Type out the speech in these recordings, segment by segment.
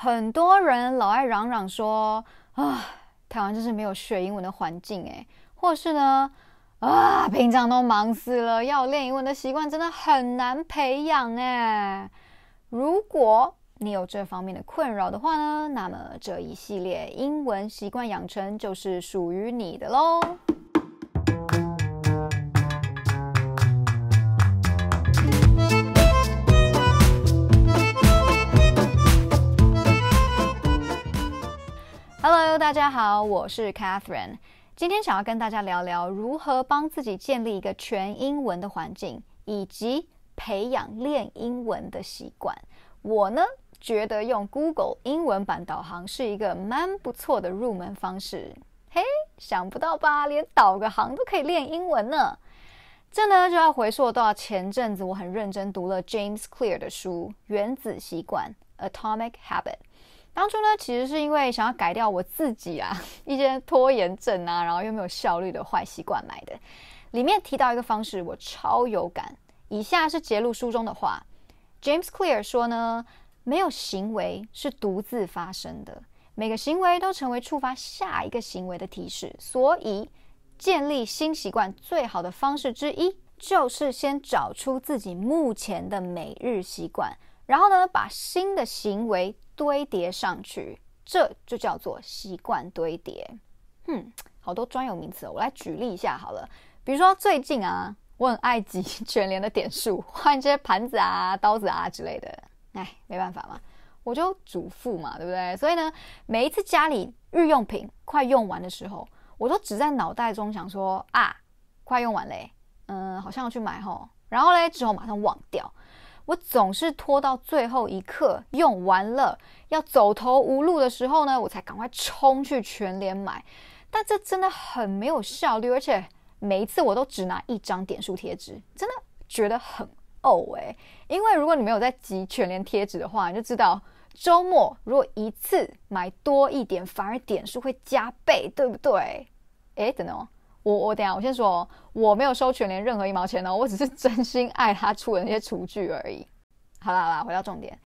很多人老爱嚷嚷说啊，台湾就是没有学英文的环境诶，或是呢啊，平常都忙死了，要练英文的习惯真的很难培养诶。如果你有这方面的困扰的话呢，那么这一系列英文习惯养成就是属于你的喽。Hello，大家好，我是 Catherine。今天想要跟大家聊聊如何帮自己建立一个全英文的环境，以及培养练英文的习惯。我呢觉得用 Google 英文版导航是一个蛮不错的入门方式。嘿，想不到吧？连导个航都可以练英文呢。这呢就要回溯到前阵子我很认真读了 James Clear 的书《原子习惯》（Atomic Habit）。当初呢，其实是因为想要改掉我自己啊 一些拖延症啊，然后又没有效率的坏习惯买的。里面提到一个方式，我超有感。以下是揭露书中的话：James Clear 说呢，没有行为是独自发生的，每个行为都成为触发下一个行为的提示。所以，建立新习惯最好的方式之一，就是先找出自己目前的每日习惯，然后呢，把新的行为。堆叠上去，这就叫做习惯堆叠。嗯，好多专有名词，我来举例一下好了。比如说最近啊，我很爱集全联的点数，换一些盘子啊、刀子啊之类的。哎，没办法嘛，我就主妇嘛，对不对？所以呢，每一次家里日用品快用完的时候，我都只在脑袋中想说啊，快用完嘞，嗯，好像要去买吼，然后嘞之后马上忘掉。我总是拖到最后一刻用完了，要走投无路的时候呢，我才赶快冲去全联买。但这真的很没有效率，而且每一次我都只拿一张点数贴纸，真的觉得很呕诶。因为如果你没有在集全联贴纸的话，你就知道周末如果一次买多一点，反而点数会加倍，对不对？诶，等等哦。我我等下，我先说，我没有收全联任何一毛钱哦，我只是真心爱他出的那些厨具而已。好啦好啦，回到重点，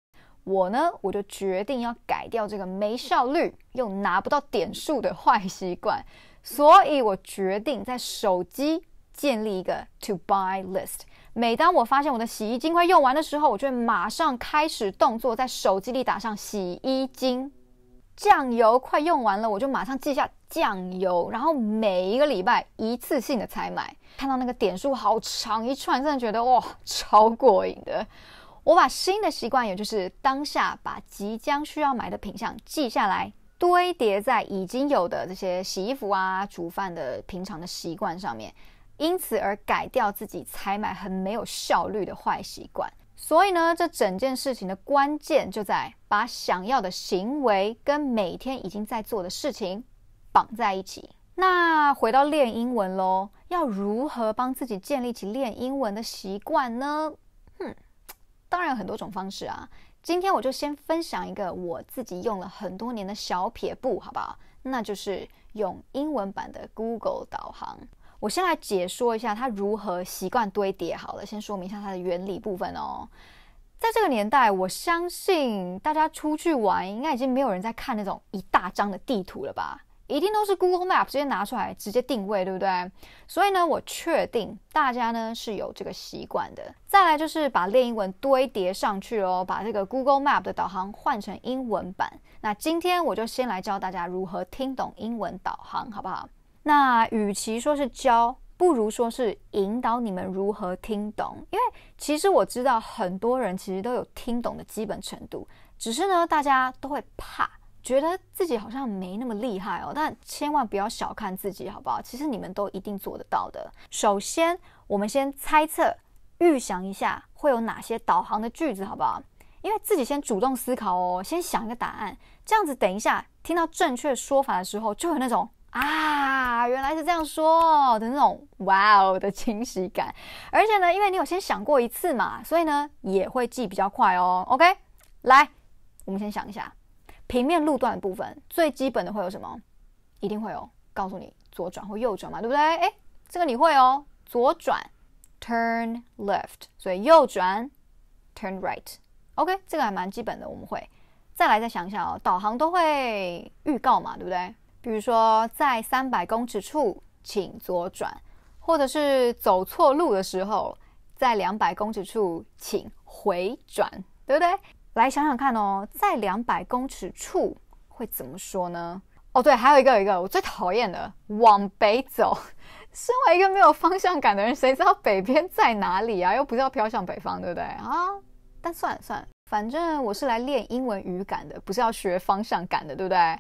我呢，我就决定要改掉这个没效率又拿不到点数的坏习惯，所以我决定在手机建立一个 to buy list。每当我发现我的洗衣精快用完的时候，我就会马上开始动作，在手机里打上洗衣精。酱油快用完了，我就马上记下酱油，然后每一个礼拜一次性的采买。看到那个点数好长一串，真的觉得哇，超过瘾的。我把新的习惯，也就是当下把即将需要买的品项记下来，堆叠在已经有的这些洗衣服啊、煮饭的平常的习惯上面，因此而改掉自己采买很没有效率的坏习惯。所以呢，这整件事情的关键就在把想要的行为跟每天已经在做的事情绑在一起。那回到练英文喽，要如何帮自己建立起练英文的习惯呢？哼，当然有很多种方式啊。今天我就先分享一个我自己用了很多年的小撇步，好不好？那就是用英文版的 Google 导航。我先来解说一下它如何习惯堆叠。好了，先说明一下它的原理部分哦。在这个年代，我相信大家出去玩，应该已经没有人在看那种一大张的地图了吧？一定都是 Google Map 直接拿出来直接定位，对不对？所以呢，我确定大家呢是有这个习惯的。再来就是把练英文堆叠上去哦，把这个 Google Map 的导航换成英文版。那今天我就先来教大家如何听懂英文导航，好不好？那与其说是教，不如说是引导你们如何听懂。因为其实我知道很多人其实都有听懂的基本程度，只是呢，大家都会怕，觉得自己好像没那么厉害哦。但千万不要小看自己，好不好？其实你们都一定做得到的。首先，我们先猜测、预想一下会有哪些导航的句子，好不好？因为自己先主动思考哦，先想一个答案，这样子等一下听到正确说法的时候，就有那种。啊，原来是这样说的那种哇哦的惊喜感，而且呢，因为你有先想过一次嘛，所以呢也会记比较快哦。OK，来，我们先想一下平面路段的部分，最基本的会有什么？一定会有告诉你左转或右转嘛，对不对？哎，这个你会哦，左转 turn left，所以右转 turn right。OK，这个还蛮基本的，我们会。再来再想一下哦，导航都会预告嘛，对不对？比如说在三百公尺处请左转，或者是走错路的时候，在两百公尺处请回转，对不对？来想想看哦，在两百公尺处会怎么说呢？哦，对，还有一个一个我最讨厌的，往北走。身为一个没有方向感的人，谁知道北边在哪里啊？又不是要飘向北方，对不对啊？但算了算了，反正我是来练英文语感的，不是要学方向感的，对不对？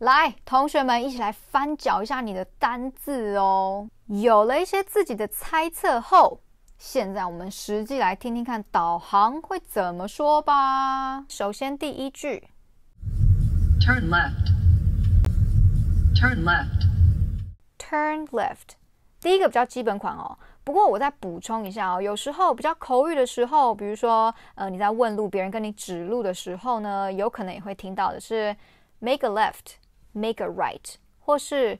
来，同学们一起来翻找一下你的单字哦。有了一些自己的猜测后，现在我们实际来听听看导航会怎么说吧。首先第一句，Turn left. Turn left. Turn left. 第一个比较基本款哦，不过我再补充一下哦，有时候比较口语的时候，比如说呃你在问路，别人跟你指路的时候呢，有可能也会听到的是 make a left，make a right，或是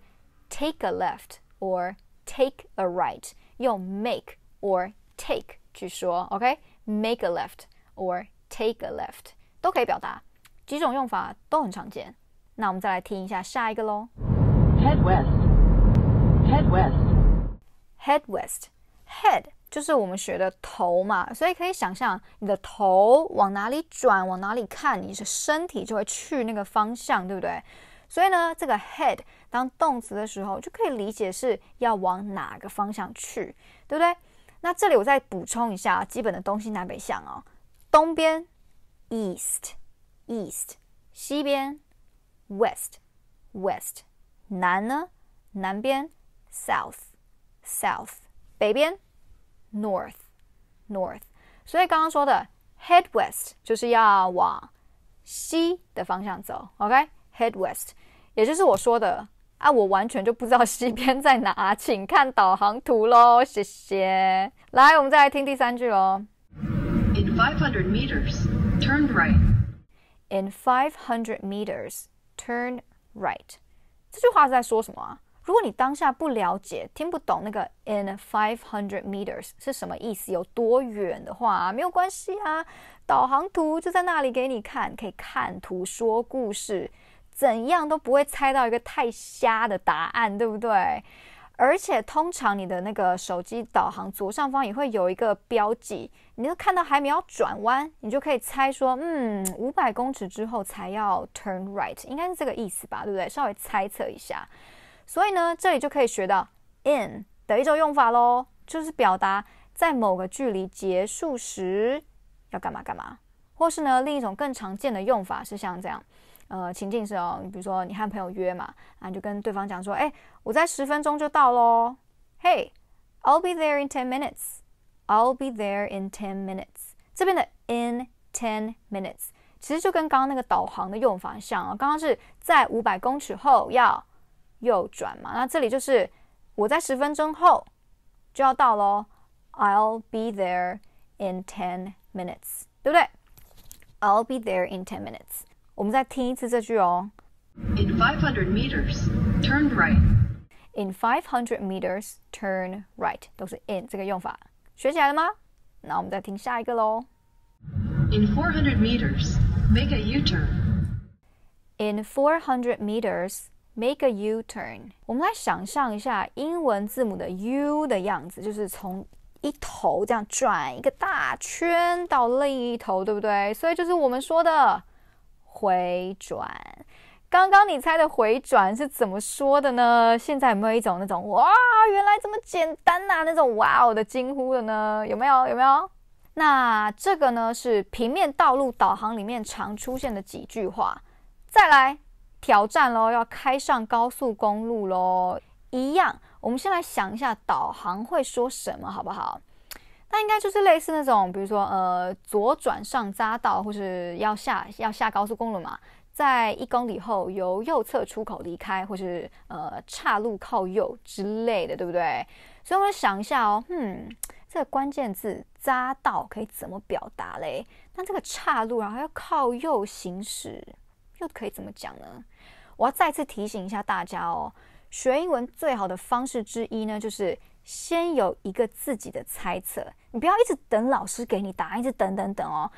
take a left or take a right，用 make or take 去说，OK，make a left or take a left 都可以表达，几种用法都很常见。那我们再来听一下下一个喽，head west，head west。Head west，head 就是我们学的头嘛，所以可以想象你的头往哪里转，往哪里看，你的身体就会去那个方向，对不对？ 所以呢，这个 head 当动词的时候，就可以理解是要往哪个方向去，对不对？那这里我再补充一下基本的东西南北向哦，东边 east，east，西边 west，west，南呢，南边 south。South 北边，North，North，所以刚刚说的 Head West 就是要往西的方向走，OK？Head West，也就是我说的啊，我完全就不知道西边在哪，请看导航图喽，谢谢。来，我们再来听第三句喽。In five hundred meters, turn right. In five hundred meters, turn right. 这句话是在说什么啊？如果你当下不了解、听不懂那个 in five hundred meters 是什么意思、有多远的话，没有关系啊，导航图就在那里给你看，可以看图说故事，怎样都不会猜到一个太瞎的答案，对不对？而且通常你的那个手机导航左上方也会有一个标记，你就看到还没有转弯，你就可以猜说，嗯，五百公尺之后才要 turn right，应该是这个意思吧，对不对？稍微猜测一下。所以呢，这里就可以学到 in 的一种用法喽，就是表达在某个距离结束时要干嘛干嘛，或是呢，另一种更常见的用法是像这样，呃，情境是哦，你比如说你和朋友约嘛，啊，你就跟对方讲说，哎，我在十分钟就到喽，Hey，I'll be there in ten minutes，I'll be there in ten minutes，这边的 in ten minutes 其实就跟刚刚那个导航的用法很像啊，刚刚是在五百公尺后要。右转嘛，那这里就是我在十分钟后就要到喽。I'll be there in ten minutes，对不对？I'll be there in ten minutes。我们再听一次这句哦。In five hundred meters, turn right. In five hundred meters, turn right，都是 in 这个用法，学起来了吗？那我们再听下一个喽。In four hundred meters, make a U-turn. In four hundred meters. Make a U-turn。我们来想象一下英文字母的 U 的样子，就是从一头这样转一个大圈到另一头，对不对？所以就是我们说的回转。刚刚你猜的回转是怎么说的呢？现在有没有一种那种哇，原来这么简单呐，那种哇哦的惊呼的呢？有没有？有没有？那这个呢是平面道路导航里面常出现的几句话。再来。挑战喽，要开上高速公路喽！一样，我们先来想一下导航会说什么，好不好？那应该就是类似那种，比如说，呃，左转上匝道，或是要下要下高速公路嘛，在一公里后由右侧出口离开，或是呃岔路靠右之类的，对不对？所以我们想一下哦，嗯，这个关键字匝道可以怎么表达嘞？那这个岔路然后要靠右行驶，又可以怎么讲呢？我要再次提醒一下大家哦，学英文最好的方式之一呢，就是先有一个自己的猜测，你不要一直等老师给你答案，一直等等等哦。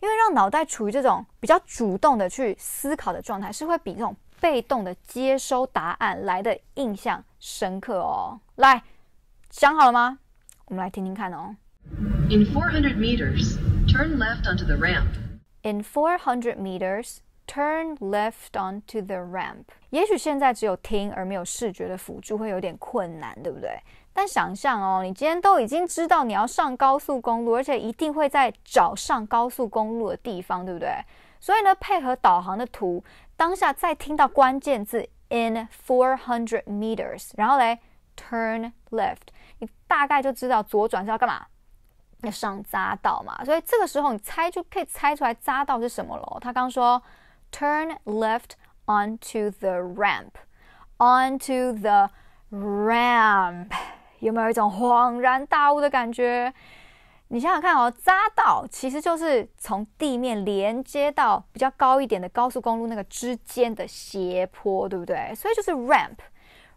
因因为让脑袋处于这种比较主动的去思考的状态，是会比这种被动的接收答案来的印象深刻哦。来，想好了吗？我们来听听看哦。In 400 meters, turn left onto the ramp. In 400 meters, turn left onto the ramp. 也许现在只有听而没有视觉的辅助会有点困难，对不对？但想象哦，你今天都已经知道你要上高速公路，而且一定会在找上高速公路的地方，对不对？所以呢，配合导航的图，当下再听到关键字 in four hundred meters，然后嘞 turn left，你大概就知道左转是要干嘛？要上匝道嘛，所以这个时候你猜就可以猜出来匝道是什么喽。他刚说 turn left onto the ramp，onto the ramp，有没有一种恍然大悟的感觉？你想想看哦，匝道其实就是从地面连接到比较高一点的高速公路那个之间的斜坡，对不对？所以就是 ramp。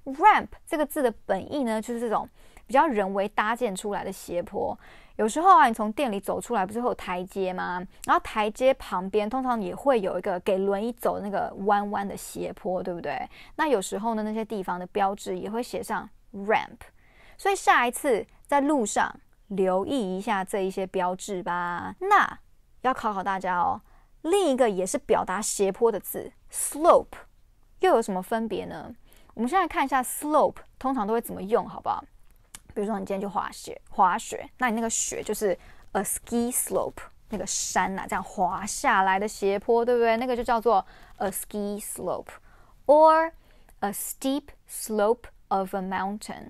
ramp 这个字的本意呢，就是这种比较人为搭建出来的斜坡。有时候啊，你从店里走出来，不是会有台阶吗？然后台阶旁边通常也会有一个给轮椅走那个弯弯的斜坡，对不对？那有时候呢，那些地方的标志也会写上 ramp。所以下一次在路上留意一下这一些标志吧。那要考考大家哦，另一个也是表达斜坡的字 slope 又有什么分别呢？我们现在看一下 slope 通常都会怎么用，好不好？比如说你今天去滑雪，滑雪，那你那个雪就是 a ski slope，那个山呐、啊，这样滑下来的斜坡，对不对？那个就叫做 a ski slope，or a steep slope of a mountain，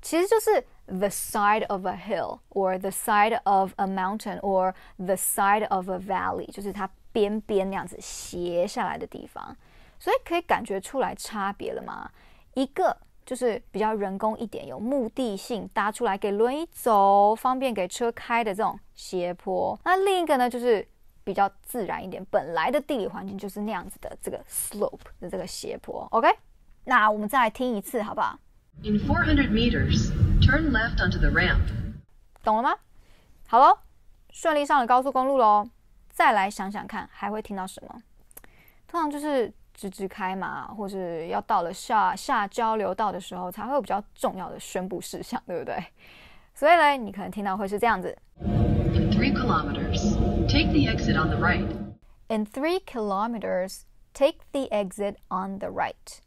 其实就是 the side of a hill or the side of a mountain or the side of a valley，就是它边边那样子斜下来的地方，所以可以感觉出来差别了吗？一个就是比较人工一点，有目的性搭出来给轮椅走，方便给车开的这种斜坡。那另一个呢，就是比较自然一点，本来的地理环境就是那样子的这个 slope 的这个斜坡。OK，那我们再来听一次，好不好？In 400 meters, turn left onto the ramp. 懂了吗？好喽，顺利上了高速公路喽。再来想想看，还会听到什么？通常就是直直开嘛，或是要到了下下交流道的时候，才会有比较重要的宣布事项，对不对？所以呢，你可能听到会是这样子 In three kilometers, take the exit on the right. In three kilometers, take the exit on the right.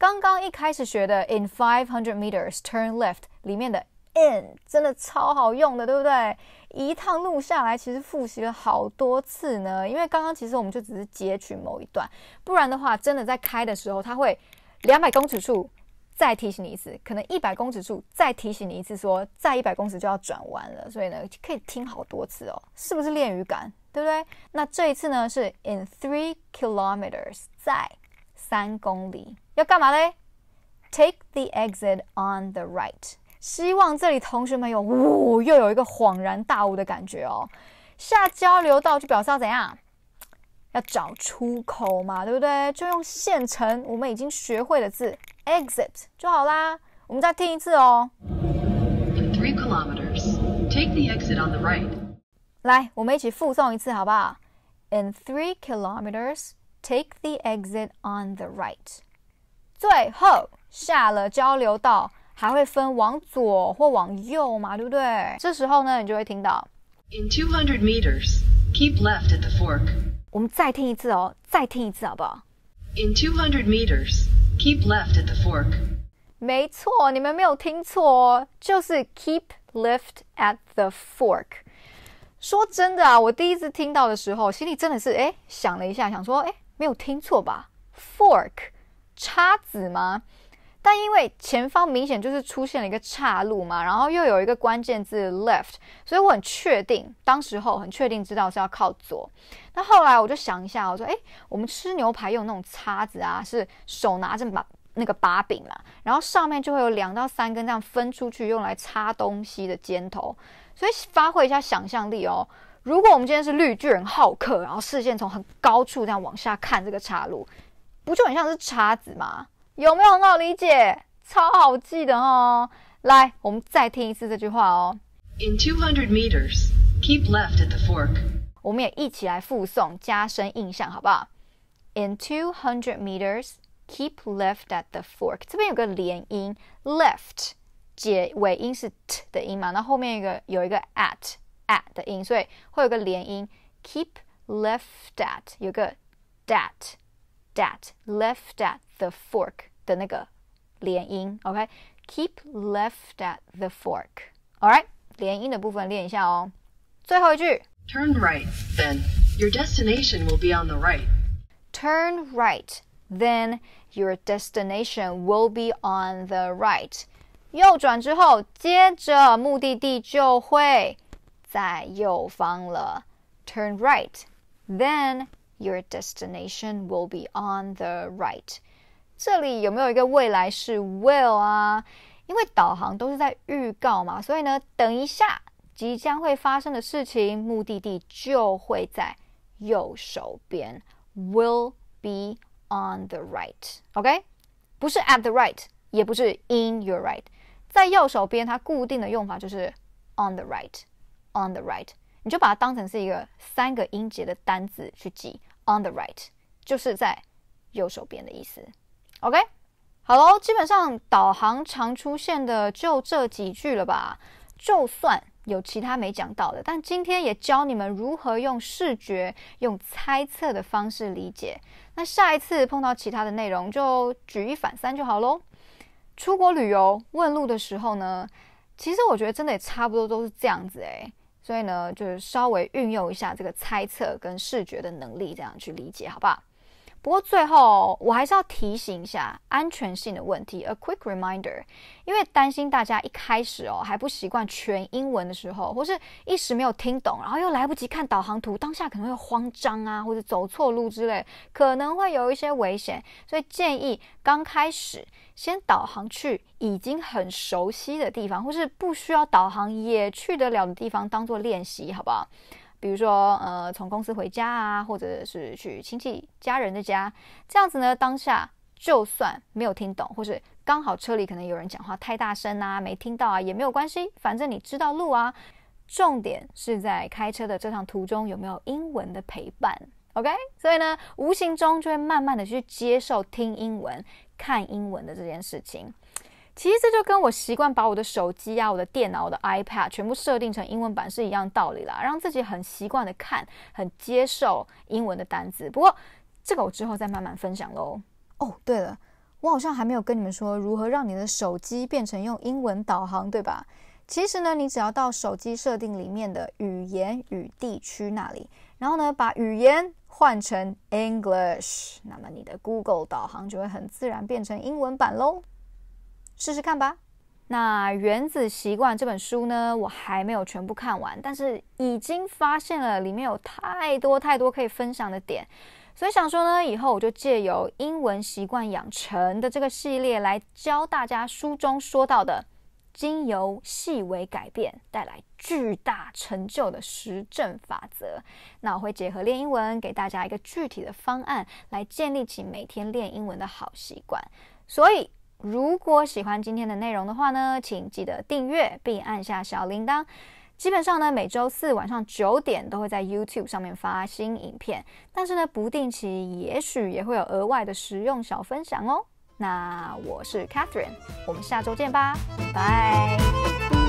刚刚一开始学的 in five hundred meters turn left 里面的 in 真的超好用的，对不对？一趟路下来，其实复习了好多次呢。因为刚刚其实我们就只是截取某一段，不然的话，真的在开的时候，它会两百公尺处再提醒你一次，可能一百公尺处再提醒你一次说，再一百公尺就要转弯了。所以呢，可以听好多次哦，是不是练语感？对不对？那这一次呢是 in three kilometers，在三公里，要干嘛嘞？Take the exit on the right。希望这里同学们有，呜、又有一个恍然大悟的感觉哦。下交流道就表示要怎样？要找出口嘛，对不对？就用现成我们已经学会的字 exit 就好啦。我们再听一次哦。In 3 kilometers, take the exit on the right. 来，我们一起复诵一次好不好？In three kilometers, take the exit on the right。最后下了交流道，还会分往左或往右嘛，对不对？这时候呢，你就会听到。In two hundred meters, keep left at the fork. 我们再听一次哦，再听一次好不好？In two hundred meters, keep left at the fork. 没错，你们没有听错哦，就是 keep left at the fork。说真的啊，我第一次听到的时候，心里真的是哎想了一下，想说哎没有听错吧？fork 叉子吗？但因为前方明显就是出现了一个岔路嘛，然后又有一个关键字 left，所以我很确定，当时候很确定知道是要靠左。那后来我就想一下，我说，哎，我们吃牛排用那种叉子啊，是手拿着把那个把柄嘛，然后上面就会有两到三根这样分出去用来插东西的尖头，所以发挥一下想象力哦。如果我们今天是绿巨人浩克，然后视线从很高处这样往下看这个岔路，不就很像是叉子吗？有没有很好理解？超好记的哦！来，我们再听一次这句话哦。In two hundred meters, keep left at the fork. 我们也一起来附送，加深印象，好不好？In two hundred meters, keep left at the fork。这边有个连音，left 结尾音是 t 的音嘛，那后面一个有一个 at at 的音，所以会有个连音，keep left at 有个 that that left at the fork 的那个连音，OK？Keep left at the fork。All right，连音的部分练一下哦。最后一句。Turn right, then. Your destination will be on the right. Turn right, then your destination will be on the right. 右转之后，接着目的地就会 在右方了。Turn right, then your destination will be on the right. 这里有没有一个未来式 will 啊？因为导航都是在预告嘛，所以呢，等一下即将会发生的事情，目的地就会在右手边，will be on the right，OK？不是 at the right，也不是 in your right，在右手边，它固定的用法就是 on the right On the right，你就把它当成是一个三个音节的单字去记，on the right 就是在右手边的意思，OK？好喽，基本上导航常出现的就这几句了吧，就算。有其他没讲到的，但今天也教你们如何用视觉、用猜测的方式理解。那下一次碰到其他的内容，就举一反三就好喽。出国旅游问路的时候呢，其实我觉得真的也差不多都是这样子诶。所以呢，就是稍微运用一下这个猜测跟视觉的能力，这样去理解，好不好？不过最后，我还是要提醒一下安全性的问题。A quick reminder，因为担心大家一开始哦还不习惯全英文的时候，或是一时没有听懂，然后又来不及看导航图，当下可能会慌张啊，或者走错路之类，可能会有一些危险。所以建议刚开始先导航去已经很熟悉的地方，或是不需要导航也去得了的地方，当做练习，好不好？比如说，呃，从公司回家啊，或者是去亲戚家人的家，这样子呢，当下就算没有听懂，或是刚好车里可能有人讲话太大声啊，没听到啊，也没有关系，反正你知道路啊。重点是在开车的这趟途中有没有英文的陪伴，OK？所以呢，无形中就会慢慢的去接受听英文、看英文的这件事情。其实这就跟我习惯把我的手机啊、我的电脑、我的 iPad 全部设定成英文版是一样道理啦，让自己很习惯的看、很接受英文的单词。不过这个我之后再慢慢分享喽。哦，对了，我好像还没有跟你们说如何让你的手机变成用英文导航，对吧？其实呢，你只要到手机设定里面的语言与地区那里，然后呢把语言换成 English，那么你的 Google 导航就会很自然变成英文版喽。试试看吧。那《原子习惯》这本书呢，我还没有全部看完，但是已经发现了里面有太多太多可以分享的点，所以想说呢，以后我就借由英文习惯养成的这个系列来教大家书中说到的，经由细微改变带来巨大成就的实证法则。那我会结合练英文，给大家一个具体的方案，来建立起每天练英文的好习惯。所以。如果喜欢今天的内容的话呢，请记得订阅并按下小铃铛。基本上呢，每周四晚上九点都会在 YouTube 上面发新影片，但是呢，不定期也许也会有额外的实用小分享哦。那我是 Catherine，我们下周见吧，拜。